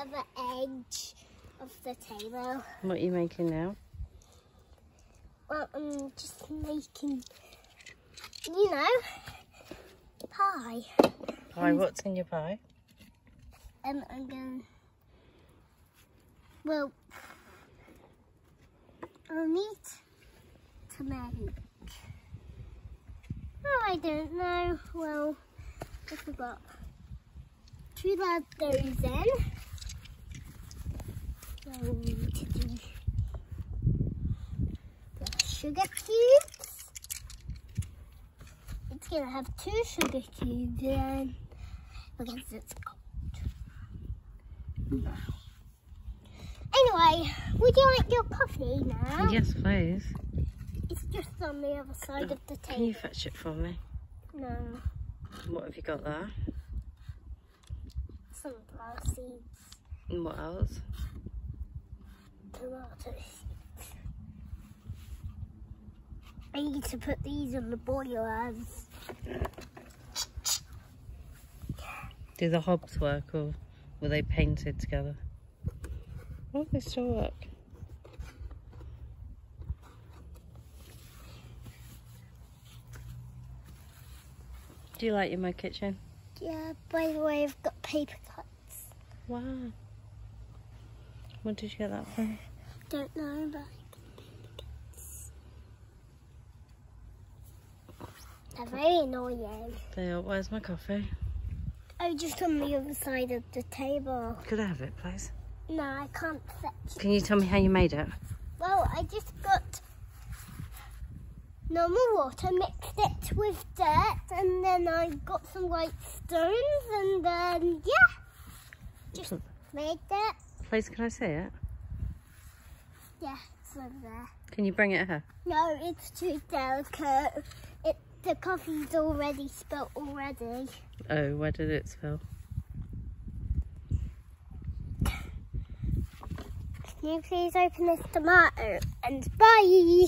other edge of the table. What are you making now? Well, I'm just making, you know, pie. Pie, what's in your pie? And I'm going, well, I'll need to make, oh, I don't know. Well, I forgot. To add those in, so we need to do the sugar cubes. It's gonna have two sugar cubes in because it's cold. Anyway, would you like your coffee now? Yes, please. It's just on the other side of the table. Can you fetch it for me? No, What have you got there? Some sunflower seeds, And what else? tomato seeds. I need to put these on the boilers. Do the hobs work or were they painted together? Oh, they still work. Do you like your my kitchen? Yeah, by the way, I've got paper cuts. Wow. What did you get that from? Don't know, but I got paper cuts. They're very annoying. They are. Where's my coffee? Oh, just on the other side of the table. Could I have it, please? No, I can't fetch it. Can you tell me how you made it? Well, I just got normal water, mixed it with dirt, and then I got some white stones, and then, yeah, just made it. Please, can I see it? Yeah, it's over there. Can you bring it here? No, it's too delicate. The coffee's already spilt already. Oh, where did it spill? Can you please open this tomato? And bye!